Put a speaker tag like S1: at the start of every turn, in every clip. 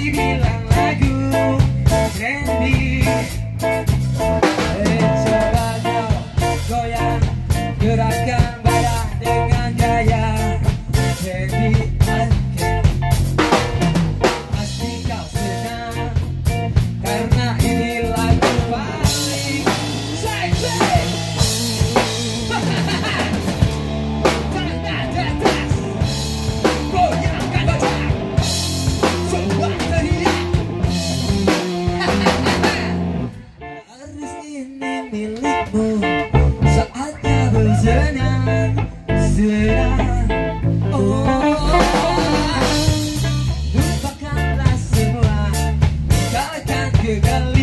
S1: dibilang lagu trendy Eh caranya goyang gerakan. milikmu. Saatnya bersenang Senang. Oh Lupakanlah semua Tinggalkan kegelisahan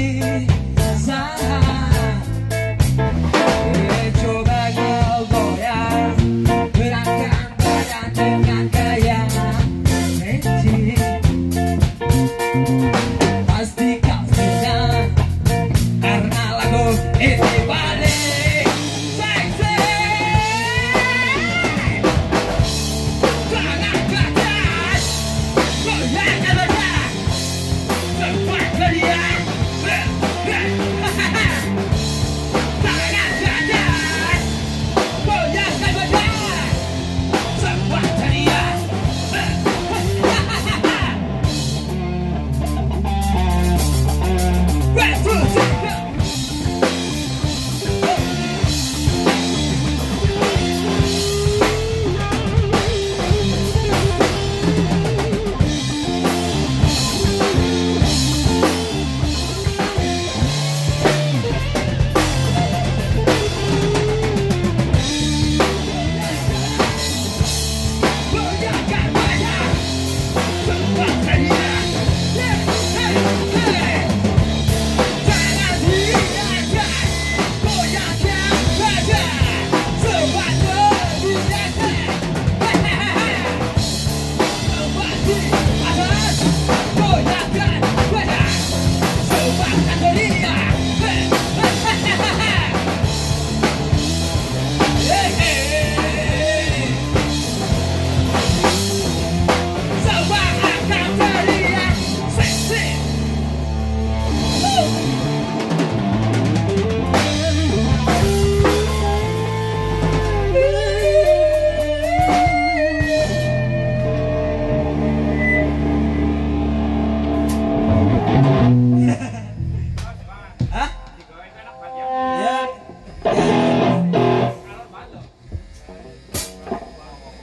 S1: Yeah.